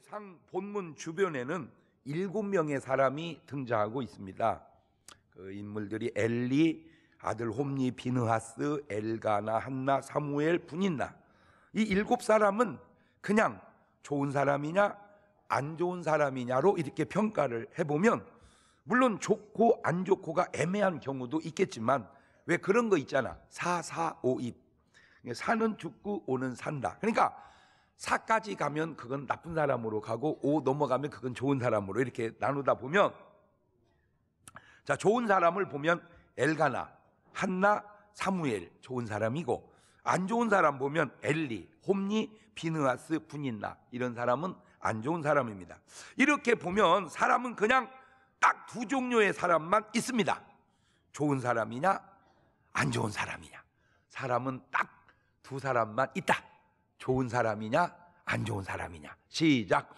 사무엘상 본문 주변에는 일곱 명의 사람이 등장하고 있습니다. 그 인물들이 엘리, 아들 홈니, 비느하스, 엘가나, 한나, 사무엘, 분인나. 이 일곱 사람은 그냥 좋은 사람이냐, 안 좋은 사람이냐로 이렇게 평가를 해보면 물론 좋고 안 좋고가 애매한 경우도 있겠지만 왜 그런 거 있잖아. 사, 사, 오, 입. 사는 죽고 오는 산다. 그러니까 사까지 가면 그건 나쁜 사람으로 가고 오 넘어가면 그건 좋은 사람으로 이렇게 나누다 보면 자 좋은 사람을 보면 엘가나, 한나, 사무엘 좋은 사람이고 안 좋은 사람 보면 엘리, 홈니, 비느하스, 분인나 이런 사람은 안 좋은 사람입니다. 이렇게 보면 사람은 그냥 딱 두 종류의 사람만 있습니다. 좋은 사람이냐, 안 좋은 사람이냐. 사람은 딱 두 사람만 있다. 좋은 사람이냐, 안 좋은 사람이냐. 시작.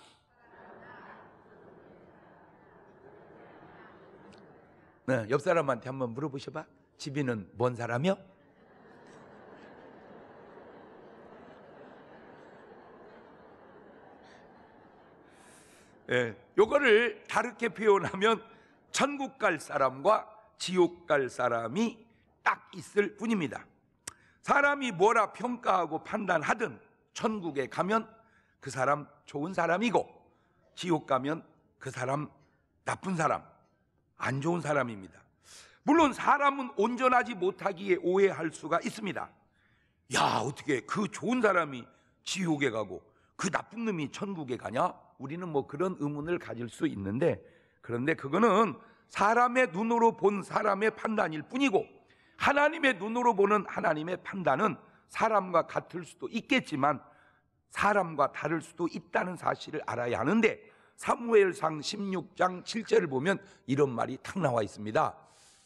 네, 옆 사람한테 한번 물어보셔봐. 집이는 뭔 사람이요? 예, 요거를 다르게 표현하면 천국 갈 사람과 지옥 갈 사람이 딱 있을 뿐입니다. 사람이 뭐라 평가하고 판단하든 천국에 가면 그 사람 좋은 사람이고 지옥 가면 그 사람 나쁜 사람, 안 좋은 사람입니다. 물론 사람은 온전하지 못하기에 오해할 수가 있습니다. 야, 어떻게 그 좋은 사람이 지옥에 가고 그 나쁜 놈이 천국에 가냐? 우리는 뭐 그런 의문을 가질 수 있는데 그런데 그거는 사람의 눈으로 본 사람의 판단일 뿐이고 하나님의 눈으로 보는 하나님의 판단은 사람과 같을 수도 있겠지만 사람과 다를 수도 있다는 사실을 알아야 하는데 사무엘상 16장 7절을 보면 이런 말이 탁 나와 있습니다.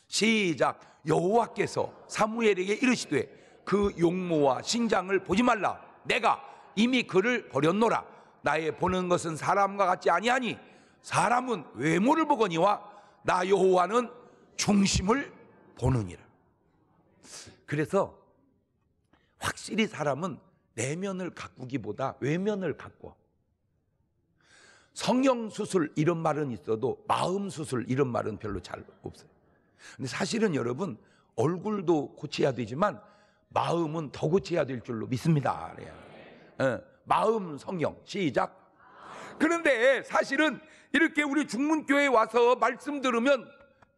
시작. 여호와께서 사무엘에게 이르시되 그 용모와 신장을 보지 말라. 내가 이미 그를 버렸노라. 나의 보는 것은 사람과 같지 아니하니 사람은 외모를 보거니와 나 여호와는 중심을 보느니라. 그래서 확실히 사람은 내면을 가꾸기보다 외면을 가꿔. 성형 수술 이런 말은 있어도 마음 수술 이런 말은 별로 잘 없어요. 근데 사실은 여러분 얼굴도 고쳐야 되지만 마음은 더 고쳐야 될 줄로 믿습니다. 예, 마음 성형 시작. 그런데 사실은 이렇게 우리 중문교회 와서 말씀 들으면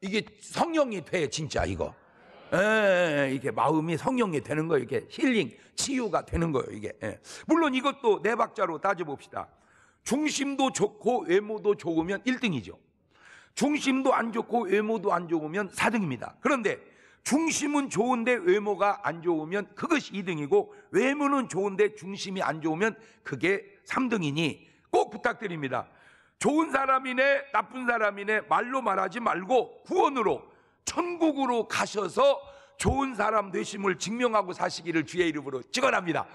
이게 성령이 돼 진짜 이거. 예, 이게 마음이 성령이 되는 거예요. 이게 힐링, 치유가 되는 거예요. 이게 예. 물론 이것도 네 박자로 따져봅시다. 중심도 좋고 외모도 좋으면 1등이죠. 중심도 안 좋고 외모도 안 좋으면 4등입니다. 그런데 중심은 좋은데 외모가 안 좋으면 그것이 2등이고 외모는 좋은데 중심이 안 좋으면 그게 3등이니 꼭 부탁드립니다. 좋은 사람이네 나쁜 사람이네 말로 말하지 말고 구원으로 천국으로 가셔서 좋은 사람 되심을 증명하고 사시기를 주의 이름으로 직언합니다.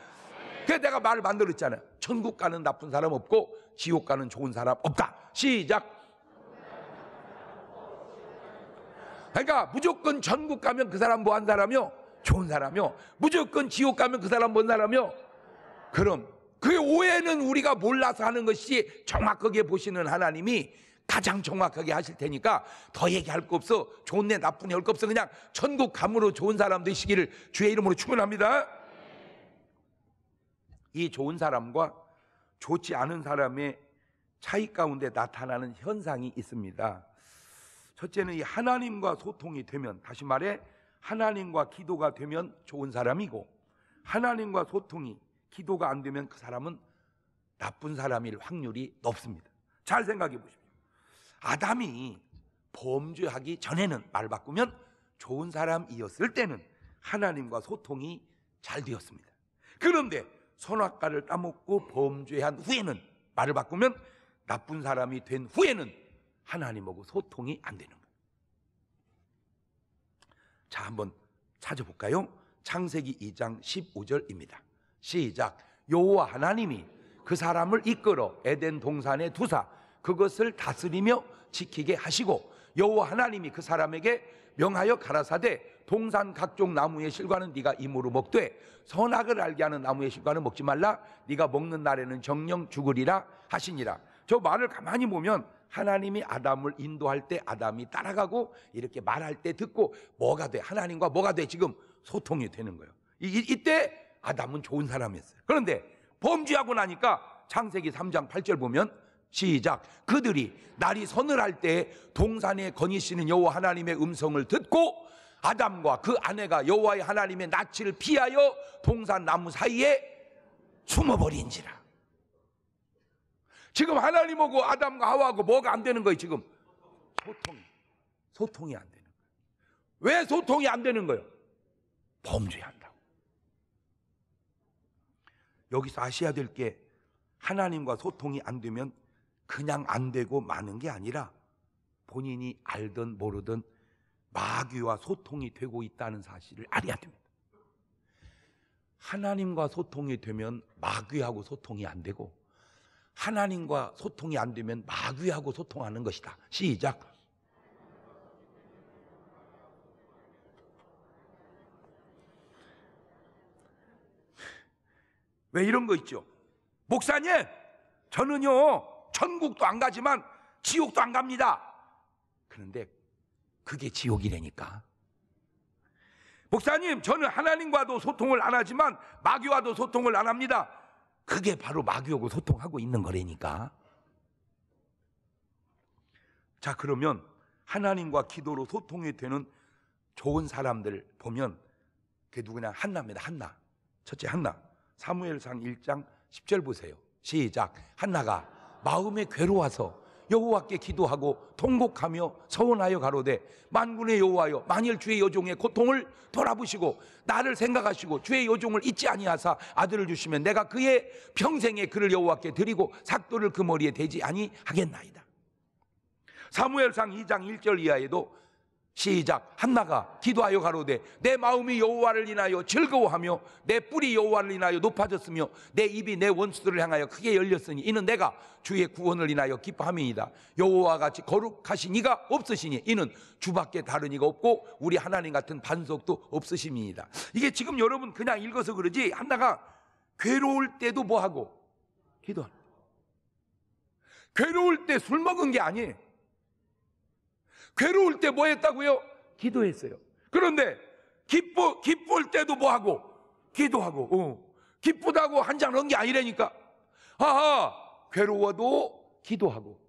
그래서 내가 말을 만들었잖아요. 천국 가는 나쁜 사람 없고 지옥 가는 좋은 사람 없다. 시작. 그러니까 무조건 천국 가면 그 사람 뭐한 사람이요? 좋은 사람이요. 무조건 지옥 가면 그 사람 뭔 사람이요? 그럼 그 오해는 우리가 몰라서 하는 것이 정확하게 보시는 하나님이 가장 정확하게 하실 테니까 더 얘기할 거 없어. 좋네, 나쁘네, 할거 없어. 그냥 천국 감으로 좋은 사람 되시기를 주의 이름으로 축원합니다. 이 좋은 사람과 좋지 않은 사람의 차이 가운데 나타나는 현상이 있습니다. 첫째는 이 하나님과 소통이 되면, 다시 말해, 하나님과 기도가 되면 좋은 사람이고, 하나님과 소통이, 기도가 안 되면 그 사람은 나쁜 사람일 확률이 높습니다. 잘 생각해 보십시오. 아담이 범죄하기 전에는 말 바꾸면 좋은 사람이었을 때는 하나님과 소통이 잘 되었습니다. 그런데 선악과를 따먹고 범죄한 후에는 말을 바꾸면 나쁜 사람이 된 후에는 하나님하고 소통이 안 되는 거예요. 자, 한번 찾아볼까요? 창세기 2장 15절입니다. 시작. 여호와 하나님이 그 사람을 이끌어 에덴 동산에 두사 그것을 다스리며 지키게 하시고 여호와 하나님이 그 사람에게 명하여 가라사대 동산 각종 나무의 실과는 네가 임으로 먹되 선악을 알게 하는 나무의 실과는 먹지 말라. 네가 먹는 날에는 정령 죽으리라 하시니라. 저 말을 가만히 보면 하나님이 아담을 인도할 때 아담이 따라가고 이렇게 말할 때 듣고 뭐가 돼? 하나님과 뭐가 돼? 지금 소통이 되는 거예요. 이, 이- 이때 아담은 좋은 사람이었어요. 그런데 범죄하고 나니까 창세기 3장 8절 보면 시작. 그들이 날이 서늘할 때 동산에 거니시는 여호와 하나님의 음성을 듣고 아담과 그 아내가 여호와의 하나님의 낯을 피하여 동산 나무 사이에 숨어버린지라. 지금 하나님하고 아담과 하와하고 뭐가 안 되는 거예요 지금? 소통이. 소통이 안 되는 거예요. 왜 소통이 안 되는 거예요? 범죄한다고. 여기서 아셔야 될 게 하나님과 소통이 안 되면 그냥 안 되고 마는 게 아니라 본인이 알든 모르든 마귀와 소통이 되고 있다는 사실을 알아야 됩니다. 하나님과 소통이 되면 마귀하고 소통이 안 되고 하나님과 소통이 안 되면 마귀하고 소통하는 것이다. 시작. 왜 이런 거 있죠? 목사님, 저는요, 천국도 안 가지만 지옥도 안 갑니다. 그런데 그게 지옥이라니까. 목사님, 저는 하나님과도 소통을 안 하지만 마귀와도 소통을 안 합니다. 그게 바로 마귀하고 소통하고 있는 거라니까. 자, 그러면 하나님과 기도로 소통이 되는 좋은 사람들 보면 그게 누구냐? 한나입니다. 한나. 첫째 한나. 사무엘상 1장 10절 보세요. 시작. 한나가 마음에 괴로워서 여호와께 기도하고 통곡하며 서원하여 가로되 만군의 여호와여 만일 주의 여종의 고통을 돌아보시고 나를 생각하시고 주의 여종을 잊지 아니하사 아들을 주시면 내가 그의 평생에 그를 여호와께 드리고 삭도를 그 머리에 대지 아니하겠나이다. 사무엘상 2장 1절 이하에도 시작. 한나가 기도하여 가로되 내 마음이 여호와를 인하여 즐거워하며 내 뿔이 여호와를 인하여 높아졌으며 내 입이 내 원수들을 향하여 크게 열렸으니 이는 내가 주의 구원을 인하여 기뻐함이니이다. 여호와 같이 거룩하신 이가 없으시니 이는 주밖에 다른 이가 없고 우리 하나님 같은 반석도 없으심이니이다. 이게 지금 여러분 그냥 읽어서 그러지 한나가 괴로울 때도 뭐 하고? 기도하는 괴로울 때 술 먹은 게 아니에요 괴로울 때 뭐 했다고요? 기도했어요. 그런데 기뻐 기쁠 때도 뭐 하고 기도하고 어. 기쁘다고 한잔 한게 아니라니까. 아하 괴로워도 기도하고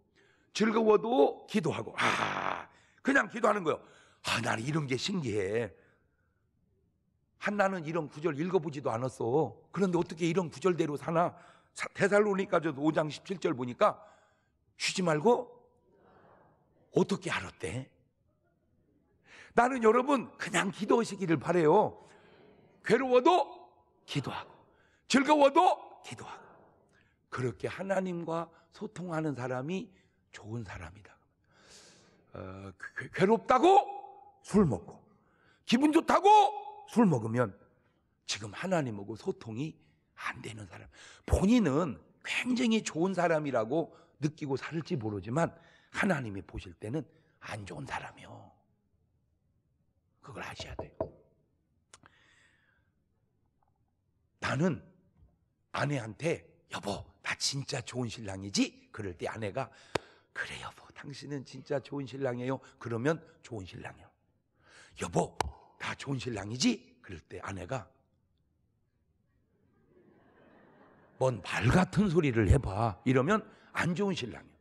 즐거워도 기도하고 아 그냥 기도하는 거요. 아 나는 이런 게 신기해. 한나는 이런 구절 읽어보지도 않았어. 그런데 어떻게 이런 구절대로 사나? 사- 데살로니가저도 5장 17절 보니까 쉬지 말고 어떻게 알았대? 나는 여러분 그냥 기도하시기를 바래요. 괴로워도 기도하고 즐거워도 기도하고 그렇게 하나님과 소통하는 사람이 좋은 사람이다. 어, 괴- 괴롭다고 술 먹고 기분 좋다고 술 먹으면 지금 하나님하고 소통이 안 되는 사람. 본인은 굉장히 좋은 사람이라고 느끼고 살지 모르지만 하나님이 보실 때는 안 좋은 사람이요. 그걸 아셔야 돼요. 나는 아내한테 여보, 나 진짜 좋은 신랑이지? 그럴 때 아내가 그래 여보, 당신은 진짜 좋은 신랑이에요. 그러면 좋은 신랑이요. 여보, 나 좋은 신랑이지? 그럴 때 아내가 뭔 말 같은 소리를 해봐. 이러면 안 좋은 신랑이요.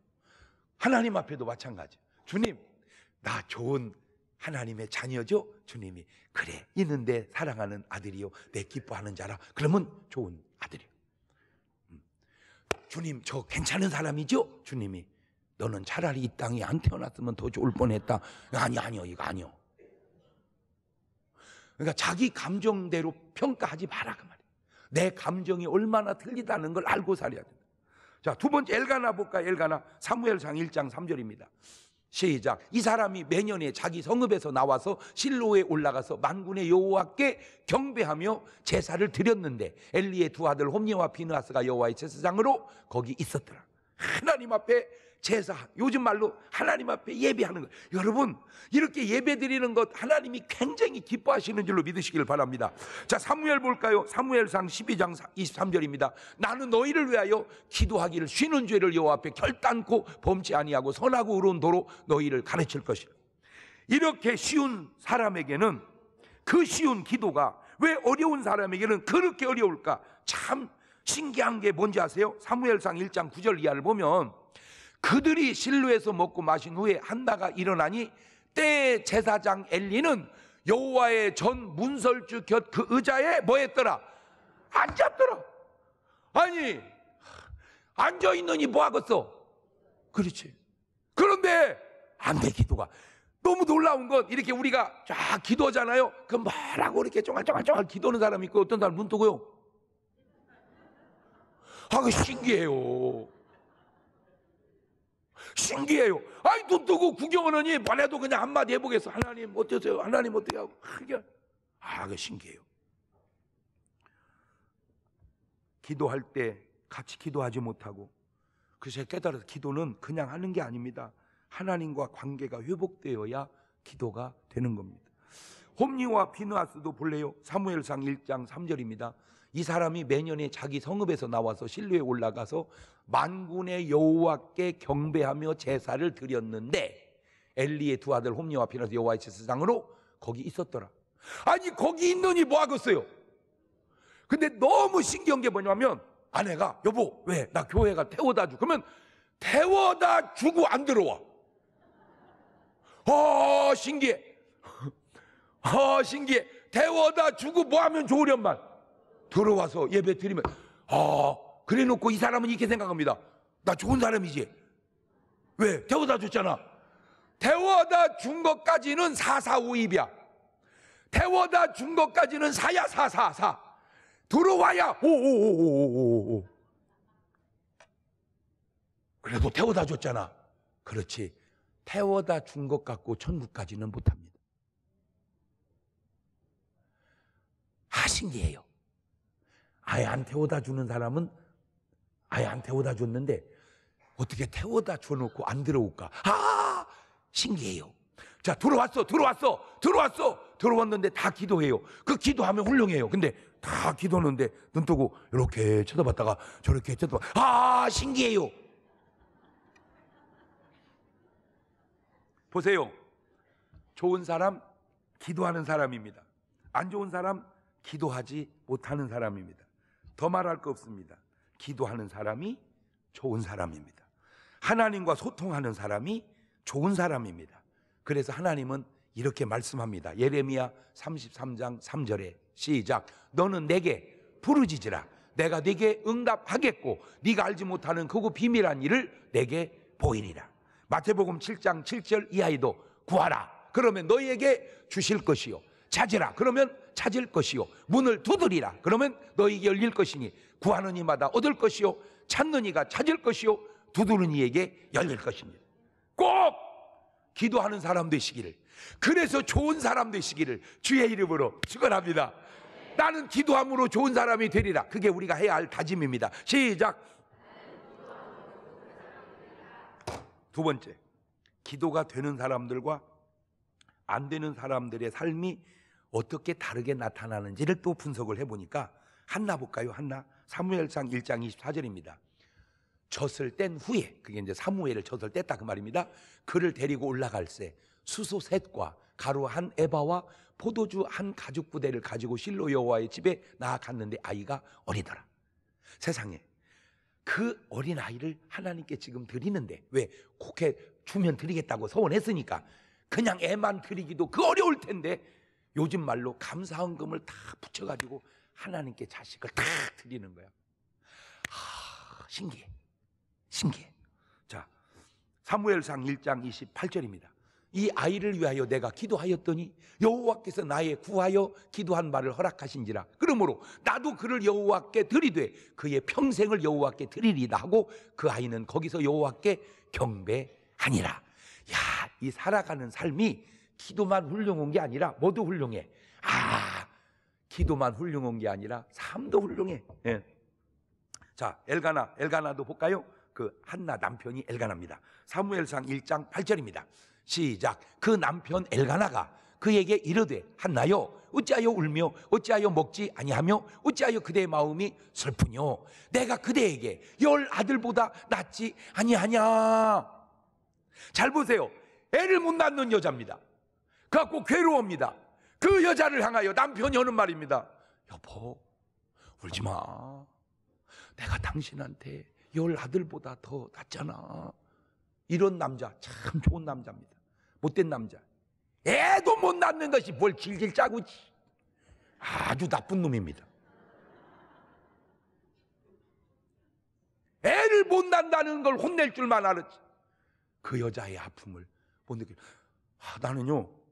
하나님 앞에도 마찬가지. 주님, 나 좋은 하나님의 자녀죠? 주님이. 그래 있는데 사랑하는 아들이요. 내 기뻐하는 자라. 그러면 좋은 아들이요. 음. 주님 저 괜찮은 사람이죠? 주님이. 너는 차라리 이 땅에 안 태어났으면 더 좋을 뻔했다. 아니 아니요 이거 아니요. 그러니까 자기 감정대로 평가하지 마라 그 말이에요. 내 감정이 얼마나 틀리다는 걸 알고 살아야 된다 자, 두 번째 엘가나 볼까? 엘가나 사무엘상 1장 3절입니다. 시작. 이 사람이 매년에 자기 성읍에서 나와서 실로에 올라가서 만군의 여호와께 경배하며 제사를 드렸는데 엘리의 두 아들 홈니와 비느하스가 여호와의 제사장으로 거기 있었더라. 하나님 앞에 제사, 요즘 말로 하나님 앞에 예배하는 것. 여러분, 이렇게 예배 드리는 것 하나님이 굉장히 기뻐하시는 줄로 믿으시길 바랍니다. 자, 사무엘 볼까요? 사무엘상 12장 23절입니다. 나는 너희를 위하여 기도하기를 쉬는 죄를 여호와 앞에 결단코 범치 아니하고 선하고 의로운 도로 너희를 가르칠 것이라. 이렇게 쉬운 사람에게는 그 쉬운 기도가 왜 어려운 사람에게는 그렇게 어려울까? 참 신기한 게 뭔지 아세요? 사무엘상 1장 9절 이하를 보면 그들이 실로에서 먹고 마신 후에 한나가 일어나니 때 제사장 엘리는 여호와의 전 문설주 곁 그 의자에 뭐 했더라? 앉았더라. 아니 앉아 있느니 뭐 하겠어? 그렇지. 그런데 안 돼 기도가. 너무 놀라운 건 이렇게 우리가 쫙 기도하잖아요. 그 말하고 이렇게 쫑알쫑알쫑알 기도하는 사람이 있고 어떤 사람 눈 뜨고요. 아, 그 신기해요. 신기해요. 아이, 눈 뜨고 구경하느니 말해도 그냥 한마디 해보겠어. 하나님 어떠세요? 하나님 어떻게 하고. 그게, 아, 그 신기해요. 기도할 때 같이 기도하지 못하고 그래서 깨달아서 기도는 그냥 하는 게 아닙니다. 하나님과 관계가 회복되어야 기도가 되는 겁니다. 홈리와 비누아스도 볼래요? 사무엘상 1장 3절입니다. 이 사람이 매년에 자기 성읍에서 나와서 실로에 올라가서 만군의 여호와께 경배하며 제사를 드렸는데 엘리의 두 아들 홈리와 비누아스 여호와의 제사장으로 거기 있었더라. 아니 거기 있느니 뭐 하겠어요? 근데 너무 신기한 게 뭐냐면 아내가 여보 왜 나 교회가 태워다 주 그러면 태워다 주고 안 들어와. 어 신기해. 어 신기해. 태워다 주고 뭐 하면 좋으련만 들어와서 예배 드리면 아 그래 놓고 이 사람은 이렇게 생각합니다. 나 좋은 사람이지. 왜? 태워다 줬잖아. 태워다 준 것까지는 사사오입이야. 태워다 준 것까지는 사야 사사사. 들어와야 오오오오오오. 그래도 태워다 줬잖아. 그렇지. 태워다 준 것 같고 천국까지는 못합니다. 아 신기해요. 아예 안 태워다 주는 사람은 아예 안 태워다 줬는데 어떻게 태워다 줘놓고 안 들어올까? 아 신기해요. 자 들어왔어, 들어왔어, 들어왔어, 들어왔는데 다 기도해요. 그 기도하면 훌륭해요. 근데 다 기도하는데 눈 뜨고 이렇게 쳐다봤다가 저렇게 쳐다봐. 아 신기해요. 보세요. 좋은 사람 기도하는 사람입니다. 안 좋은 사람 기도하지 못하는 사람입니다. 더 말할 거 없습니다. 기도하는 사람이 좋은 사람입니다. 하나님과 소통하는 사람이 좋은 사람입니다. 그래서 하나님은 이렇게 말씀합니다. 예레미야 33장 3절에 시작. 너는 내게 부르짖으라. 내가 네게 응답하겠고 네가 알지 못하는 크고 비밀한 일을 내게 보이리라. 마태복음 7장 7절 이하에도 구하라. 그러면 너희에게 주실 것이요. 찾으라. 그러면 찾을 것이요. 문을 두드리라. 그러면 너희에게 열릴 것이니 구하는 이마다 얻을 것이요. 찾는 이가 찾을 것이요. 두드리는 이에게 열릴 것입니다. 꼭 기도하는 사람 되시기를. 그래서 좋은 사람 되시기를 주의 이름으로 축원합니다. 나는 기도함으로 좋은 사람이 되리라. 그게 우리가 해야 할 다짐입니다. 시작. 두 번째, 기도가 되는 사람들과 안 되는 사람들의 삶이 어떻게 다르게 나타나는지를 또 분석을 해보니까 한나 볼까요? 한나 사무엘상 1장 24절입니다. 젖을 뗀 후에 그게 이제 사무엘을 젖을 뗐다 그 말입니다. 그를 데리고 올라갈새 수소 셋과 가루 한 에바와 포도주 한 가죽 부대를 가지고 실로 여호와의 집에 나아갔는데 아이가 어리더라. 세상에 그 어린 아이를 하나님께 지금 드리는데 왜 곡해 주면 드리겠다고 서원했으니까 그냥 애만 드리기도 그 어려울 텐데 요즘 말로 감사헌금을 다 붙여가지고 하나님께 자식을 다 드리는 거야. 하, 신기해. 신기해. 자, 사무엘상 1장 28절입니다. 이 아이를 위하여 내가 기도하였더니 여호와께서 나의 구하여 기도한 말을 허락하신지라. 그러므로 나도 그를 여호와께 드리되 그의 평생을 여호와께 드리리다 하고 그 아이는 거기서 여호와께 경배하니라. 야, 이 살아가는 삶이 기도만 훌륭한 게 아니라 모두 훌륭해. 아, 기도만 훌륭한 게 아니라 삶도 훌륭해. 예. 자, 엘가나, 엘가나도 볼까요? 그 한나 남편이 엘가나입니다. 사무엘상 1장 8절입니다. 시작. 그 남편 엘가나가 그에게 이르되 한나여 어찌하여 울며 어찌하여 먹지 아니하며 어찌하여 그대의 마음이 슬프뇨 내가 그대에게 열 아들보다 낫지 아니하냐 잘 보세요 애를 못 낳는 여자입니다 그래갖고 괴로웁니다. 그 여자를 향하여 남편이 하는 말입니다. 여보 울지 마. 내가 당신한테 열 아들보다 더 낫잖아. 이런 남자 참 좋은 남자입니다. 못된 남자. 애도 못 낳는 것이 뭘 질질 짜고 아주 나쁜 놈입니다. 애를 못 낳는다는 걸 혼낼 줄만 알았지. 그 여자의 아픔을 못 느끼. 아, 나는요,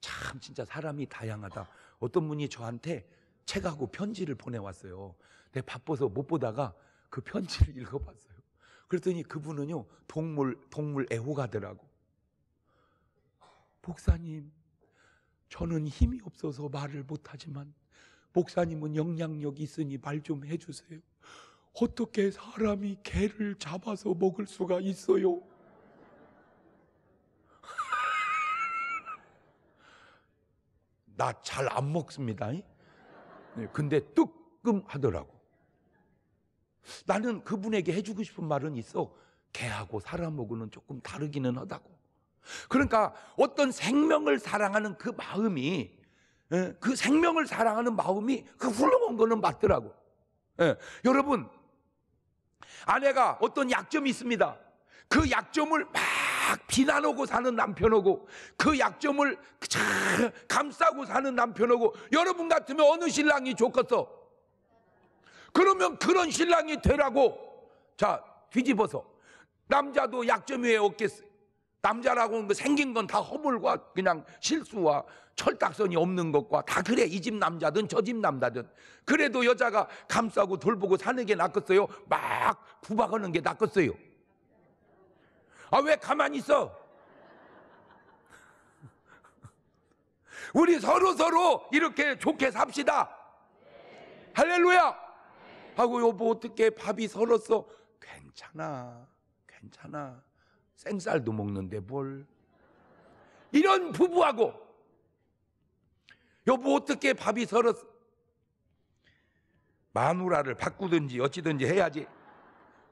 참 진짜 사람이 다양하다. 어떤 분이 저한테 책하고 편지를 보내왔어요. 내가 바빠서 못 보다가 그 편지를 읽어봤어요. 그랬더니 그분은요, 동물, 동물 애호가더라고. 목사님, 저는 힘이 없어서 말을 못하지만 목사님은 영향력 있으니 말 좀 해주세요. 어떻게 사람이 개를 잡아서 먹을 수가 있어요? 나 잘 안 먹습니다. 네, 근데 뜨끔하더라고. 나는 그분에게 해주고 싶은 말은 있어. 개하고 사람하고는 조금 다르기는 하다고. 그러니까 어떤 생명을 사랑하는 그 마음이 예, 그 생명을 사랑하는 마음이 그 훌륭한 거는 맞더라고. 예, 여러분 아내가 어떤 약점이 있습니다. 그 약점을 막 비난하고 사는 남편하고 그 약점을 감싸고 사는 남편하고 여러분 같으면 어느 신랑이 좋겠어? 그러면 그런 신랑이 되라고. 자 뒤집어서. 남자도 약점이 왜 없겠어요? 남자라고 생긴 건 다 허물과 그냥 실수와 철딱선이 없는 것과 다 그래. 이 집 남자든 저 집 남자든. 그래도 여자가 감싸고 돌보고 사는 게 낫겠어요? 막 구박하는 게 낫겠어요 아 왜 가만히 있어? 우리 서로 서로 이렇게 좋게 삽시다. 할렐루야. 하고 여보 어떻게 밥이 설었어? 괜찮아 괜찮아. 생쌀도 먹는데 뭘? 이런 부부하고. 여보 어떻게 밥이 설었어 마누라를 바꾸든지 어찌든지 해야지.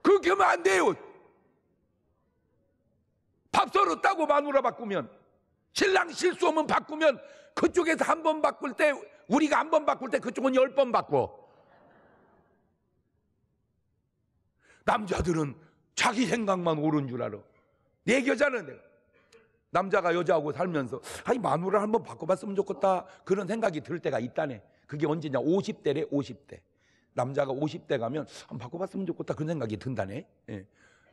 그렇게 하면 안 돼요 밥 설었다고 마누라 바꾸면 신랑 실수 하면 바꾸면 그쪽에서 한 번 바꿀 때 우리가 한 번 바꿀 때 그쪽은 열 번 바꿔. 남자들은 자기 생각만 옳은 줄 알아. 내 여자는 내가. 남자가 여자하고 살면서 아니 마누라 한번 바꿔봤으면 좋겠다. 그런 생각이 들 때가 있다네. 그게 언제냐? 50대래 50대. 남자가 50대 가면 한번 바꿔봤으면 좋겠다. 그런 생각이 든다네. 예.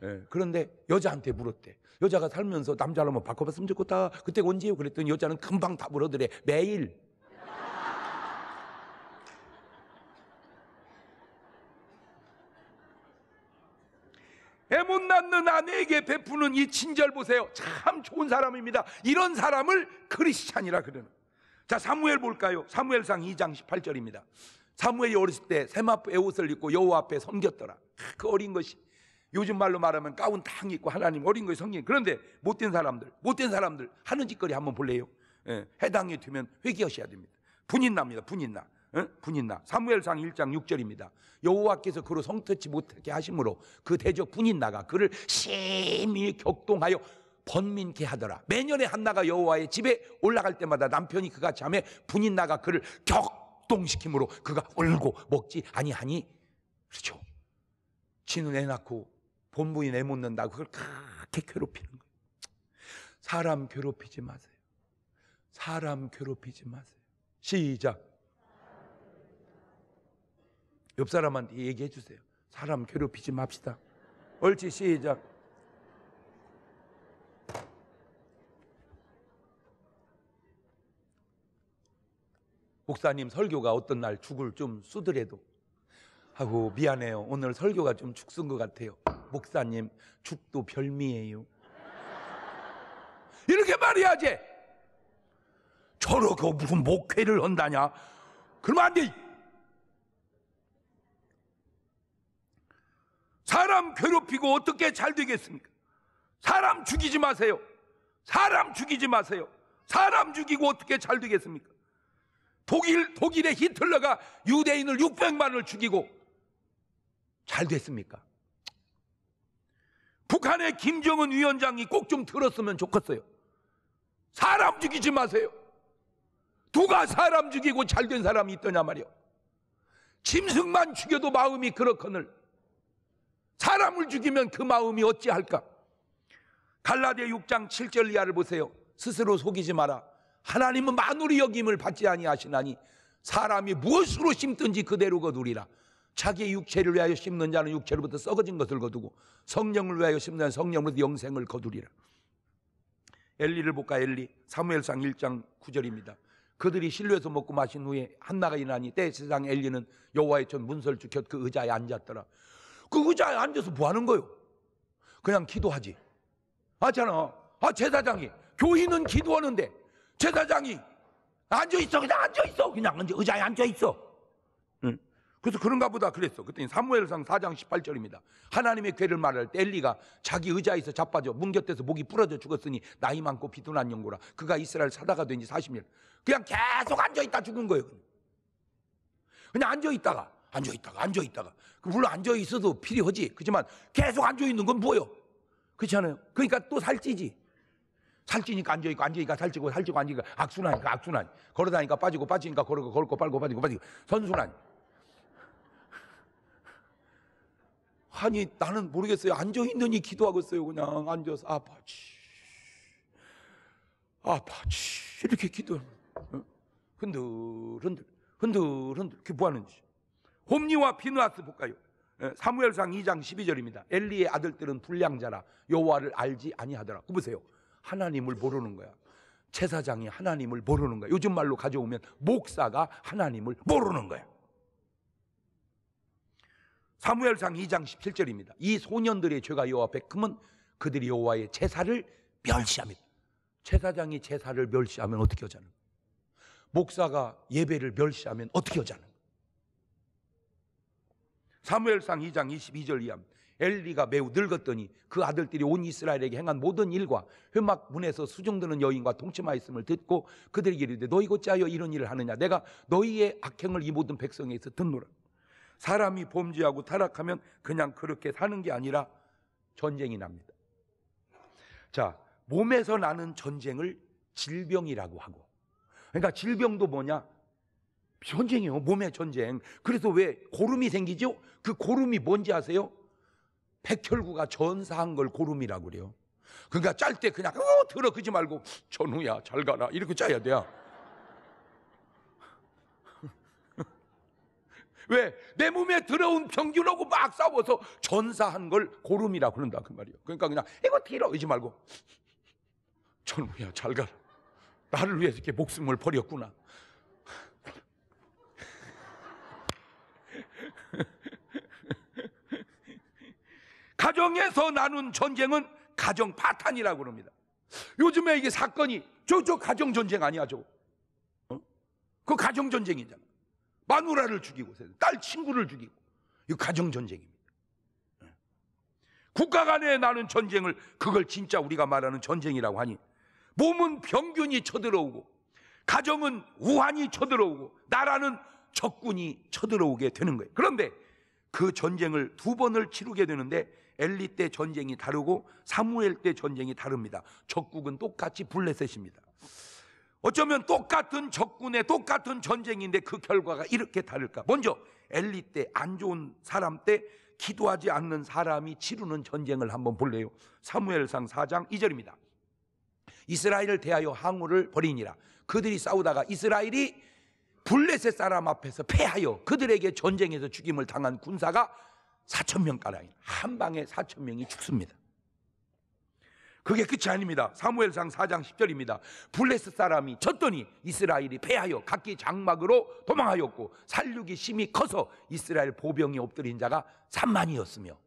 예. 그런데 여자한테 물었대 여자가 살면서 남자를 한번 바꿔봤으면 좋겠다 그때 언제요 그랬더니 여자는 금방 답을 하더래 매일 애 못 낳는 아내에게 베푸는 이 친절 보세요. 참 좋은 사람입니다. 이런 사람을 크리스찬이라 그러는. 자, 사무엘 볼까요? 사무엘상 2장 18절입니다. 사무엘이 어렸을 때 세마포 에옷을 입고 여호와 앞에 섬겼더라. 그 어린 것이 요즘 말로 말하면 가운 탕 입고 하나님 어린 것이 성경. 그런데 못된 사람들, 못된 사람들 하는 짓거리 한번 볼래요? 예, 해당이 되면 회개하셔야 됩니다. 분인 납니다. 분인 나. 어? 분인 나 사무엘상 1장 6절입니다. 여호와께서 그로 성토치 못하게 하심으로 그 대적 분인 나가 그를 심히 격동하여 번민케 하더라. 매년에 한나가 여호와의 집에 올라갈 때마다 남편이 그가 잠에 분인 나가 그를 격동시키므로 그가 울고 먹지 아니하니 그렇죠. 지는 애 낳고 못 낳는다고 그걸 그렇게 괴롭히는 거예요. 사람 괴롭히지 마세요. 사람 괴롭히지 마세요. 시작. 옆 사람한테 얘기해 주세요. 사람 괴롭히지 맙시다. 옳지 시작. 목사님 설교가 어떤 날 죽을 좀 쓰더라도 하고 미안해요. 오늘 설교가 좀 죽순 것 같아요. 목사님 죽도 별미예요. 이렇게 말해야지. 저러고 무슨 목회를 한다냐? 그러면 안 돼. 사람 괴롭히고 어떻게 잘 되겠습니까? 사람 죽이지 마세요. 사람 죽이지 마세요. 사람 죽이고 어떻게 잘 되겠습니까? 독일, 독일의 히틀러가 유대인을 600만을 죽이고 잘 됐습니까? 북한의 김정은 위원장이 꼭 좀 들었으면 좋겠어요. 사람 죽이지 마세요. 누가 사람 죽이고 잘된 사람이 있더냐 말이요. 짐승만 죽여도 마음이 그렇거늘 사람을 죽이면 그 마음이 어찌할까? 갈라디아 6장 7절 이하를 보세요. 스스로 속이지 마라. 하나님은 만우리 여김을 받지 아니하시나니 사람이 무엇으로 심든지 그대로 거두리라. 자기의 육체를 위하여 심는 자는 육체로부터 썩어진 것을 거두고 성령을 위하여 심는 자는 성령으로부터 영생을 거두리라. 엘리를 볼까 엘리 사무엘상 1장 9절입니다. 그들이 실로에서 먹고 마신 후에 한나가 일어나니 때 세상 엘리는 여호와의 전 문설주 곁그 의자에 앉았더라. 그 의자에 앉아서 뭐 하는 거요? 그냥 기도하지. 아잖아. 아 제사장이 교인은 기도하는데 제사장이 앉아 있어 그냥 앉아 있어 그냥 의자에 앉아 있어. 응. 그래서 그런가 보다 그랬어. 그랬더니 사무엘상 4장 18절입니다. 하나님의 괴를 말할 때 엘리가 자기 의자에서 자빠져 문 곁에서 목이 부러져 죽었으니 나이 많고 비둔한 영고라. 그가 이스라엘 사다가 된 지 40년. 그냥 계속 앉아 있다 죽은 거예요. 그냥 앉아 있다가 앉아 있다가 앉아 있다가 그 물론 앉아 있어도 필요하지. 그렇지만 계속 앉아 있는 건 뭐예요? 그렇지 않아요? 그러니까 또 살찌지. 살찌니까 앉아있고 앉아있니까 살찌고 살찌고 앉으니까 악순환이니까 악순환 걸어다니까 빠지고 빠지니까 걸고 걸고 빨고 빠지고 빠지고 선순환 아니 나는 모르겠어요. 앉아 있느니 기도하고 있어요 그냥. 앉아서 아파치. 아파치. 이렇게 기도. 흔들 흔들 흔들 흔들. 그게 뭐 하는지. 홉니와 비느하스 볼까요? 예, 사무엘상 2장 12절입니다. 엘리의 아들들은 불량자라 여호와를 알지 아니하더라. 그 보세요. 하나님을 모르는 거야. 제사장이 하나님을 모르는 거야. 요즘 말로 가져오면 목사가 하나님을 모르는 거야. 사무엘상 2장 17절입니다. 이 소년들의 죄가 여호와 앞에 크면 그들이 여호와의 제사를 멸시합니다. 제사장이 제사를 멸시하면 어떻게 하자는 목사가 예배를 멸시하면 어떻게 하자는 사무엘상 2장 22절 이하입니다. 엘리가 매우 늙었더니 그 아들들이 온 이스라엘에게 행한 모든 일과 회막 문에서 수종드는 여인과 동침하였음을 듣고 그들에게 이르되 너희 곧자여 이런 일을 하느냐 내가 너희의 악행을 이 모든 백성에서 듣노라 사람이 범죄하고 타락하면 그냥 그렇게 사는 게 아니라 전쟁이 납니다. 자 몸에서 나는 전쟁을 질병이라고 하고. 그러니까 질병도 뭐냐? 전쟁이에요 몸의 전쟁. 그래서 왜 고름이 생기죠? 그 고름이 뭔지 아세요? 백혈구가 전사한 걸 고름이라고 그래요. 그러니까 짤 때 그냥 어 들어 그지 말고 전우야 잘 가라. 이렇게 짜야 돼요. 왜? 내 몸에 들어온 병균하고 막 싸워서 전사한 걸 고름이라고 그런다 그 말이에요. 그러니까 그냥 이거 뒤로 이지 말고 전우야 잘 가라. 나를 위해서 이렇게 목숨을 버렸구나. 가정에서 나눈 전쟁은 가정 파탄이라고 그럽니다. 요즘에 이게 사건이 저저 가정 전쟁 아니야 저거. 어? 그 가정 전쟁이잖아. 마누라를 죽이고 딸 친구를 죽이고 이 가정 전쟁입니다. 어? 국가 간에 나는 전쟁을 그걸 진짜 우리가 말하는 전쟁이라고 하니 몸은 병균이 쳐들어오고 가정은 우환이 쳐들어오고 나라는 적군이 쳐들어오게 되는 거예요. 그런데 그 전쟁을 두 번을 치르게 되는데 엘리 때 전쟁이 다르고 사무엘 때 전쟁이 다릅니다. 적국은 똑같이 블레셋입니다. 어쩌면 똑같은 적군의 똑같은 전쟁인데 그 결과가 이렇게 다를까? 먼저 엘리 때 안 좋은 사람 때 기도하지 않는 사람이 치르는 전쟁을 한번 볼래요. 사무엘상 4장 2절입니다. 이스라엘을 대하여 항우를 벌이니라. 그들이 싸우다가 이스라엘이 블레셋 사람 앞에서 패하여 그들에게 전쟁에서 죽임을 당한 군사가 4천 명 가량 한 방에 4천 명이 죽습니다. 그게 끝이 아닙니다. 사무엘상 4장 10절입니다. 블레셋 사람이 졌더니 이스라엘이 패하여 각기 장막으로 도망하였고 살육이 심히 커서 이스라엘 보병이 엎드린 자가 3만이었으며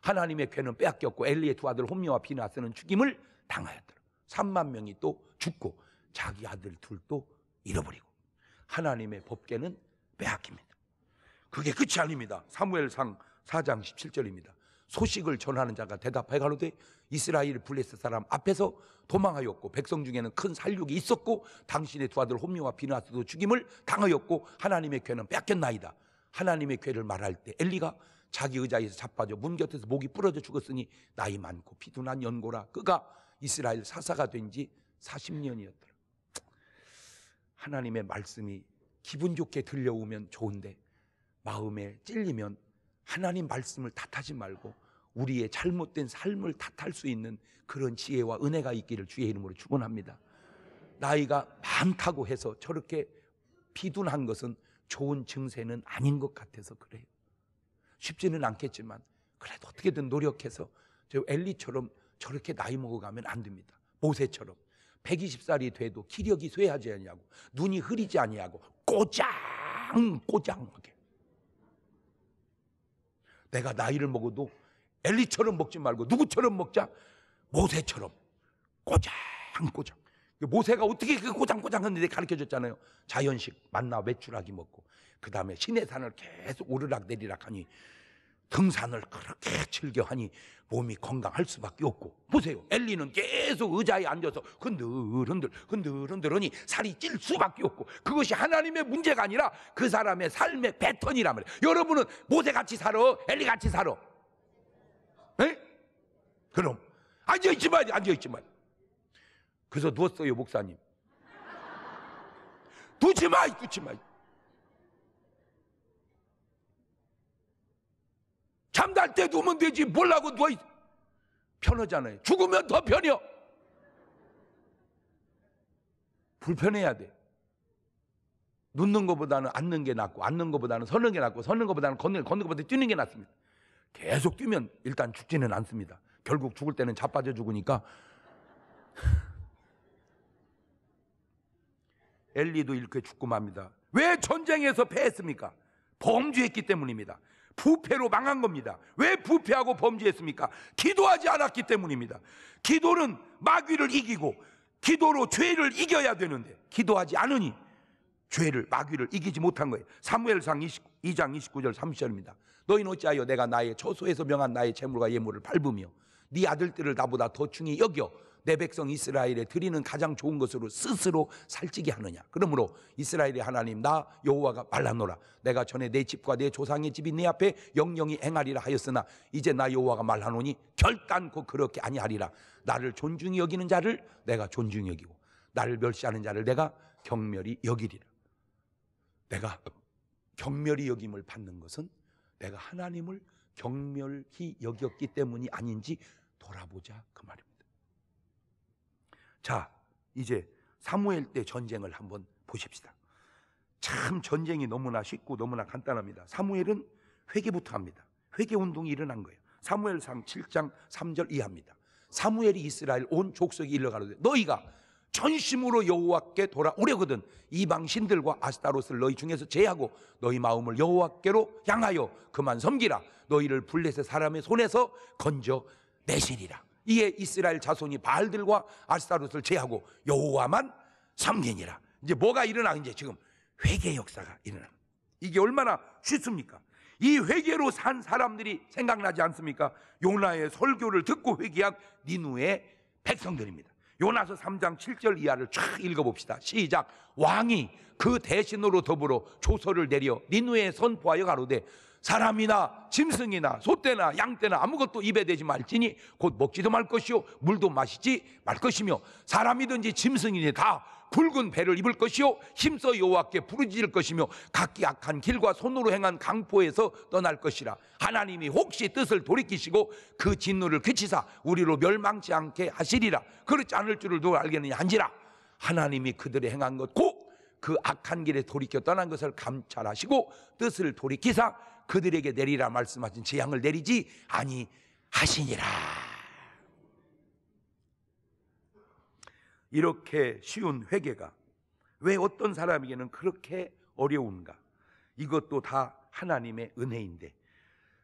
하나님의 괴는 빼앗겼고 엘리의 두 아들 홈리와 비나스는 죽임을 당하였더라. 3만 명이 또 죽고 자기 아들 둘도 잃어버리고 하나님의 법궤는 빼앗깁니다. 그게 끝이 아닙니다. 사무엘상 4장 17절입니다. 소식을 전하는 자가 대답해 가로되 이스라엘 블레셋 사람 앞에서 도망하였고 백성 중에는 큰 살육이 있었고 당신의 두 아들 홈리와 비나스도 죽임을 당하였고 하나님의 괴는 뺏겼나이다. 하나님의 괴를 말할 때 엘리가 자기 의자에서 자빠져 문 곁에서 목이 부러져 죽었으니 나이 많고 피둔한 연고라 그가 이스라엘 사사가 된 지 40년이었더라. 하나님의 말씀이 기분 좋게 들려오면 좋은데 마음에 찔리면 하나님 말씀을 탓하지 말고 우리의 잘못된 삶을 탓할 수 있는 그런 지혜와 은혜가 있기를 주의 이름으로 축원합니다. 나이가 많다고 해서 저렇게 비둔한 것은 좋은 증세는 아닌 것 같아서 그래요. 쉽지는 않겠지만 그래도 어떻게든 노력해서 저 엘리처럼 저렇게 나이 먹어가면 안 됩니다. 모세처럼 120살이 돼도 기력이 쇠하지 아니하고 눈이 흐리지 아니하고 꼬장 꼬장하게 내가 나이를 먹어도 엘리처럼 먹지 말고 누구처럼 먹자? 모세처럼. 꼬장 꼬장. 모세가 어떻게 그 꼬장꼬장 했는데 가르쳐 줬잖아요. 자연식 만나 외출하기 먹고. 그 다음에 시내산을 계속 오르락 내리락 하니 등산을 그렇게 즐겨하니 몸이 건강할 수밖에 없고. 보세요. 엘리는 계속 의자에 앉아서 흔들흔들 흔들흔들하니 살이 찔 수밖에 없고. 그것이 하나님의 문제가 아니라 그 사람의 삶의 패턴이란 말이에요. 여러분은 모세같이 살아? 엘리같이 살아? 에? 그럼. 앉아있지 마 앉아있지 마 그래서 누웠어요 목사님. 두지 마 두지 마 잠잘 때 누우면 되지 뭘라고 누워 있 편하잖아요. 죽으면 더 편해요. 불편해야 돼. 눕는 것보다는 앉는 게 낫고 앉는 것보다는 서는 게 낫고 서는 것보다는 걷는 걷는 것보다 뛰는 게 낫습니다. 계속 뛰면 일단 죽지는 않습니다. 결국 죽을 때는 자빠져 죽으니까. 엘리도 이렇게 죽고 맙니다. 왜 전쟁에서 패했습니까? 범죄했기 때문입니다 부패로 망한 겁니다. 왜 부패하고 범죄했습니까? 기도하지 않았기 때문입니다. 기도는 마귀를 이기고 기도로 죄를 이겨야 되는데 기도하지 않으니 죄를 마귀를 이기지 못한 거예요. 사무엘상 22장 29절 30절입니다. 너희는 어찌하여 내가 나의 처소에서 명한 나의 재물과 예물을 밟으며 네 아들들을 나보다 더 중히 여겨 내 백성 이스라엘에 드리는 가장 좋은 것으로 스스로 살찌게 하느냐. 그러므로 이스라엘의 하나님 나 여호와가 말라노라. 내가 전에 내 집과 내 조상의 집이 내 앞에 영영이 행하리라 하였으나 이제 나 여호와가 말하노니 결단코 그렇게 아니하리라. 나를 존중히 여기는 자를 내가 존중히 여기고 나를 멸시하는 자를 내가 경멸히 여기리라. 내가 경멸히 여김을 받는 것은 내가 하나님을 경멸히 여겼기 때문이 아닌지 돌아보자 그 말입니다. 자, 이제 사무엘 때 전쟁을 한번 보십시다. 참 전쟁이 너무나 쉽고 너무나 간단합니다. 사무엘은 회개부터 합니다. 회개 운동이 일어난 거예요. 사무엘상 7장 3절 이하입니다. 사무엘이 이스라엘 온 족속이 일러가로되 너희가 전심으로 여호와께 돌아오려거든 이방 신들과 아스타롯을 너희 중에서 제하고 너희 마음을 여호와께로 향하여 그만 섬기라 너희를 블레셋 사람의 손에서 건져 내시리라 이에 이스라엘 자손이 바알들과 아스타롯을 제하고 여호와만 섬기니라. 이제 뭐가 일어나 이제 지금 회개 역사가 일어나. 이게 얼마나 쉽습니까? 이 회개로 산 사람들이 생각나지 않습니까? 요나의 설교를 듣고 회개한 니누의 백성들입니다. 요나서 3장 7절 이하를 쫙 읽어봅시다. 시작. 왕이 그 대신으로 더불어 조서를 내려 니누에 선포하여 가로되 사람이나 짐승이나 소떼나 양떼나 아무것도 입에 대지 말지니 곧 먹지도 말 것이요 물도 마시지 말 것이며 사람이든지 짐승이니 다 붉은 배를 입을 것이요 힘써 여호와께 부르짖을 것이며 각기 악한 길과 손으로 행한 강포에서 떠날 것이라. 하나님이 혹시 뜻을 돌이키시고 그 진노를 그치사 우리로 멸망치 않게 하시리라. 그렇지 않을 줄을 누가 알겠느냐 한지라. 하나님이 그들의 행한 것곧그 악한 길에 돌이켜 떠난 것을 감찰하시고 뜻을 돌이키사 그들에게 내리라 말씀하신 재앙을 내리지 아니 하시니라. 이렇게 쉬운 회개가 왜 어떤 사람에게는 그렇게 어려운가? 이것도 다 하나님의 은혜인데,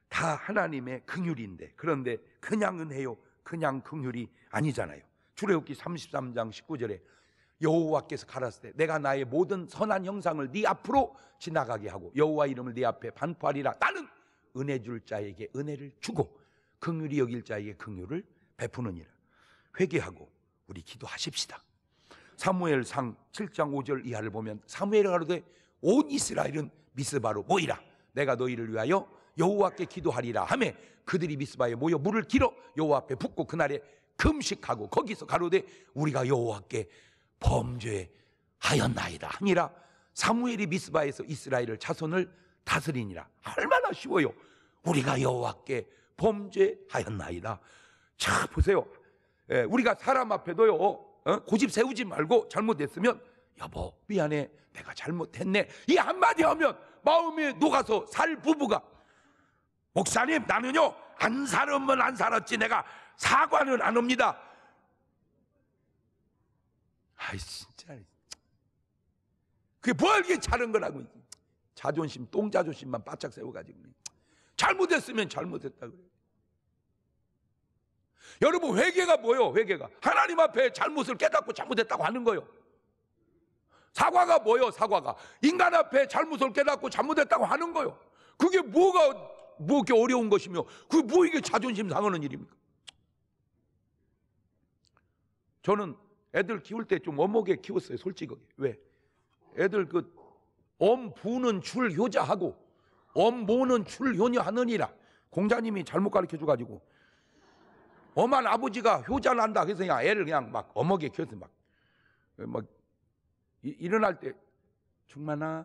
다 하나님의 긍휼인데, 그런데 그냥 은혜요, 그냥 긍휼이 아니잖아요. 출애굽기 33장 19절에 여호와께서 가라사 때 내가 나의 모든 선한 형상을 네 앞으로 지나가게 하고 여호와 이름을 네 앞에 반포하리라 나는 은혜 줄 자에게 은혜를 주고 긍휼히 여길 자에게 긍휼을 베푸느니라. 회개하고 우리 기도하십시다. 사무엘상 7장 5절 이하를 보면 사무엘이 가로되 온 이스라엘은 미스바로 모이라. 내가 너희를 위하여 여호와께 기도하리라 하매 그들이 미스바에 모여 물을 길어 여호와 앞에 붓고 그날에 금식하고 거기서 가로되 우리가 여호와께 범죄하였나이다. 하니라. 사무엘이 미스바에서 이스라엘을 자손을 다스리니라. 얼마나 쉬워요. 우리가 여호와께 범죄하였나이다. 자 보세요. 예, 우리가 사람 앞에도요 어? 고집 세우지 말고 잘못했으면 여보 미안해. 내가 잘못했네. 이 한마디 하면 마음에 녹아서 살 부부가 목사님 나는요 안 살으면 안 살았지. 내가 사과는 안 합니다 아이 진짜. 그게 뭘 이렇게 잘한 거라고 자존심 똥자존심만 바짝 세워가지고. 잘못했으면 잘못했다 그래. 여러분 회개가 뭐요 회개가? 하나님 앞에 잘못을 깨닫고 잘못했다고 하는 거요. 사과가 뭐요 사과가? 인간 앞에 잘못을 깨닫고 잘못했다고 하는 거요. 그게 뭐가 뭐 이렇게 어려운 것이며 그게 뭐 이게 자존심 상하는 일입니까? 저는 애들 키울 때 좀 어목에 키웠어요 솔직하게. 왜? 애들 그 엄 부는 출 효자하고 엄 모는 출 효녀 하느니라. 공자님이 잘못 가르쳐 줘가지고. 엄한 아버지가 효자를 한다 그래서 그냥 애를 그냥 막 어목에 키워서 막, 막 이- 일어날 때 충만아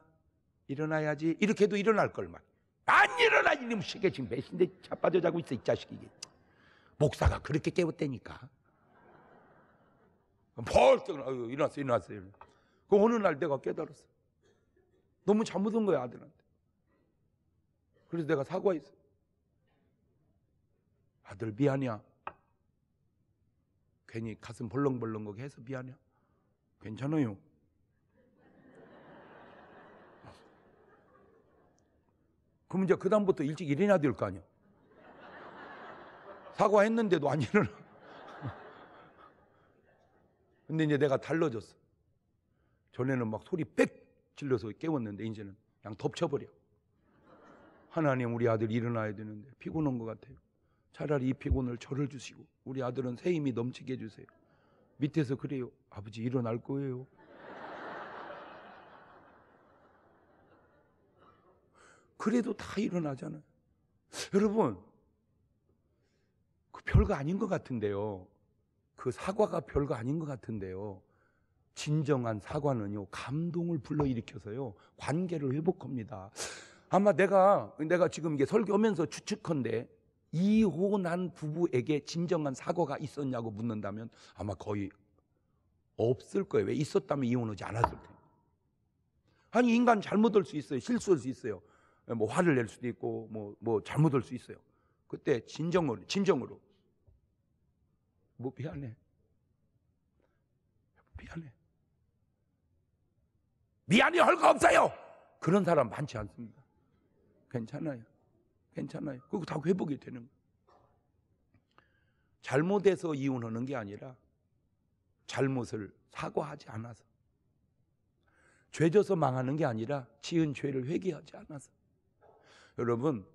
일어나야지. 이렇게 해도 일어날 걸 막. 안 일어나 이놈 시계 지금 몇 시인데 자빠져 자고 있어 이 자식이. 목사가 그렇게 깨웠다니까 벌떡 아유, 일어났어 일어났어 일어났어. 그 어느 날 내가 깨달았어. 너무 잘못한 거야 아들한테. 그래서 내가 사과했어. 아들 미안이야. 괜히 가슴 벌렁벌렁하게 해서 미안해 괜찮아요. 그럼 이제 그다음부터 일찍 일어나야 될 거 아니야. 사과했는데도 안 일어나 근데 이제 내가 달라졌어. 전에는 막 소리 빽 질러서 깨웠는데 이제는 그냥 덮쳐버려. 하나님 우리 아들 일어나야 되는데 피곤한 것 같아요. 차라리 이 피곤을 저를 주시고 우리 아들은 새 힘이 넘치게 해주세요. 밑에서 그래요. 아버지 일어날 거예요. 그래도 다 일어나잖아요. 여러분 그 별거 아닌 것 같은데요 그 사과가 별거 아닌 것 같은데요 진정한 사과는요 감동을 불러일으켜서요 관계를 회복합니다 아마 내가 내가 지금 이게 설교하면서 추측컨대 이혼한 부부에게 진정한 사과가 있었냐고 묻는다면 아마 거의 없을 거예요. 왜 있었다면 이혼하지 않았을 텐데. 아니 인간 잘못할 수 있어요. 실수할 수 있어요. 뭐 화를 낼 수도 있고 뭐 뭐 잘못할 수 있어요. 그때 진정으로 진정으로 뭐 미안해. 미안해. 미안해 할거 없어요. 그런 사람 많지 않습니다. 괜찮아요. 괜찮아요. 그거 다 회복이 되는 거예요. 잘못해서 이혼하는 게 아니라 잘못을 사과하지 않아서 죄져서 망하는 게 아니라 지은 죄를 회개하지 않아서 여러분